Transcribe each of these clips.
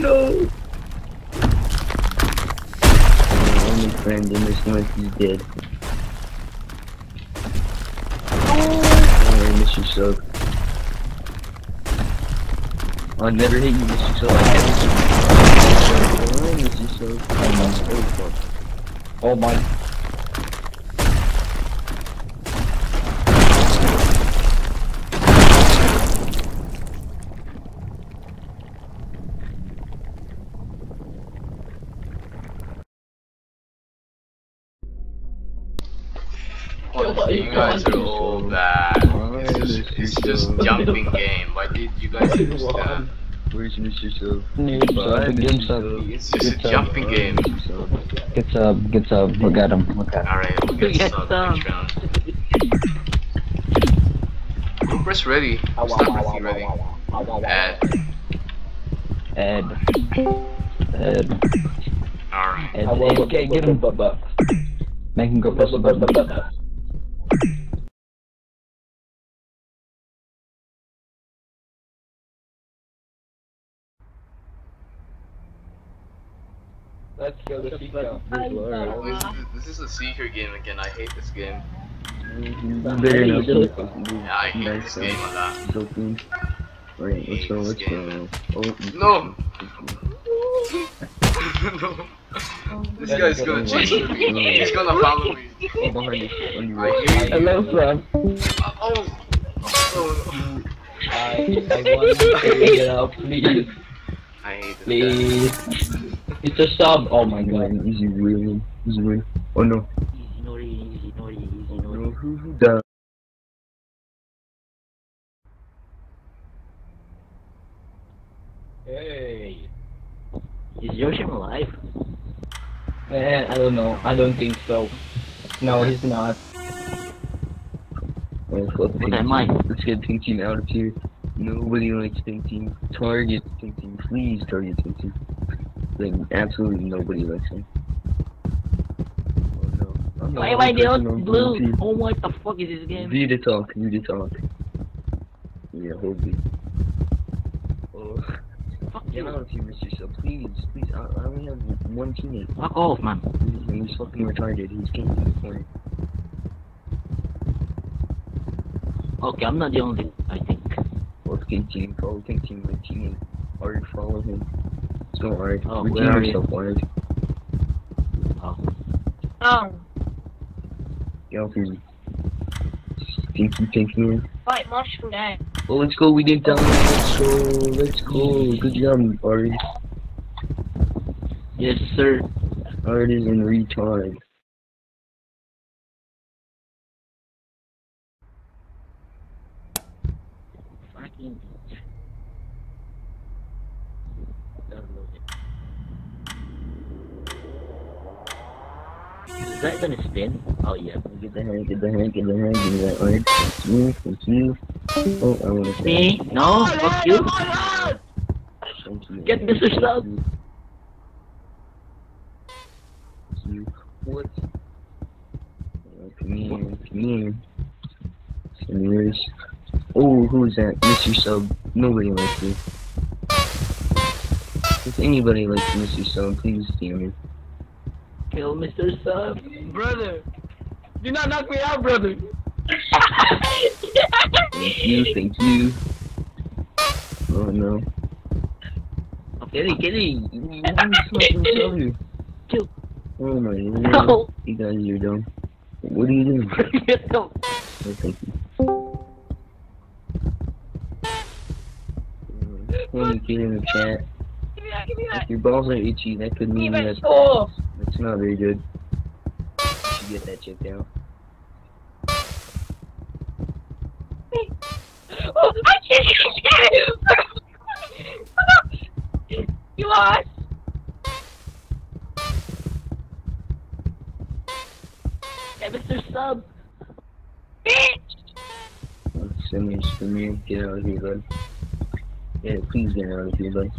no! My only friend in this life is dead. Oh, I miss you so. I'll never hit you, miss you so. I miss you. I miss you so. Oh, fuck. Oh my. Oh, you guys are all bad. It's just, it's just jumping game. Why did you guys use that? Where's Mr. So? Good Bye, sub, good sub. It's just a jumping game. Good sub, good sub. Look at him, look at him. Alright, we'll get Get started next round. Press ready. Stop pressing ready. Add. Ed. Ed. Alright. Ed. Ed. Okay, get him. Make him go press the button. Let's go to Chico. This, this is a seeker game again. I hate this game. Mm-hmm. Better not Yeah, I hate this game a lot. So. Alright, let's go, let's go. Oh, No! no. This guy's gonna chase me. He's gonna follow me. Oh, behind you. On your I right. hear you. Hello, sir. Oh! Uh, oh! I, I want to get out, please. I hate this Please. It's a sub. Oh my god. God, easy really. Easy really. Oh no. Easy nori, easy nori, easy No, who, who died? Hey. Is Yoshim alive? Man, I don't know. I don't think so. No, he's not. Fuck Pink am I? Team. Let's get Pink Team out of here. Nobody likes Pink Team. Target Pink Team. Please target Pink Team. Like, absolutely nobody likes him. Oh no. I'm the Why am only I the person only blue? Team. Oh, what the fuck is this game? Read it talk, read it talk. Yeah, hold me. Oh. Fuck Get out you. of here, Mr. So please, please, I, I only have one teammate. Fuck off, man. And he's fucking retarded. He's getting to the corner. Okay, I'm not the only, I think. Follow Pink Team, follow Pink Team, my teammate. Art, follow him. Let's worry. Oh, Redeem where are you? yourself, Art. Oh. Oh, Get off here. Pinky, fight mushroom day. Well, let's go, we didn't die. Let's go, let's go. Good job, Art. Yes, sir. Art is in retard. Fucking. Is that gonna spin? Oh yeah. Get the hand, get the hand, get the hand, give me that Art. Thank you, thank you. Oh, I want to Me? No, fuck you. Get Mr. Thank you. What? Come here, come here. Ears. Oh, who is that? Mr. Sub. Nobody likes me. If anybody likes Mr. Sub, please DM me. Kill Mr. Sub. Brother. Do not knock me out, brother. Thank you, thank you. Oh no. Get it, get it! You fucking tell you. Kill. Oh my god. No. You guys are dumb. What are you doing? no. Oh, thank you. Twenty kid in the chat. Give me that, give me that. If your balls are itchy, that could mean that. Oh, that's not very good. You should get that checked out. oh I can't You lost. Get Mr. Sub. Bitch! Send me, send me, get out of here, bud. Yeah, please get out of here, bud.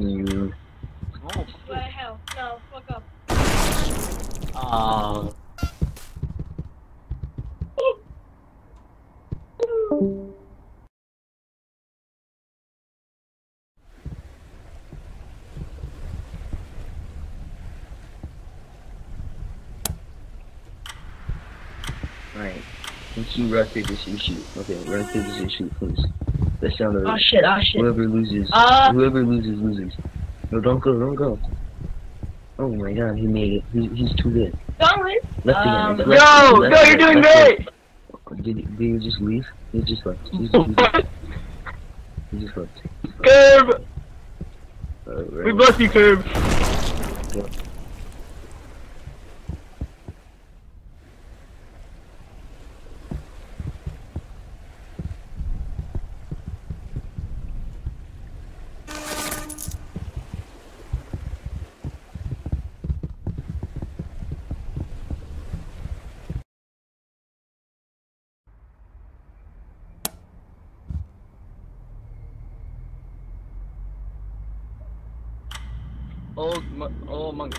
Mm. Oh. The hell? No, fuck up. Oh. Alright, let's run through this issue. Okay, run through this issue, please. That sounded Oh shit, oh shit. Whoever loses, Uh. whoever loses, loses. No, don't go, don't go. Oh my god, he made it. He, he's too good. Don't leave. Left Um, again. Left, No, left, no, you're doing great. Did he, did he just leave? He just left. He just, he just, he just left. Curb. Uh, We right. bless you, Curb. Oh, my, oh my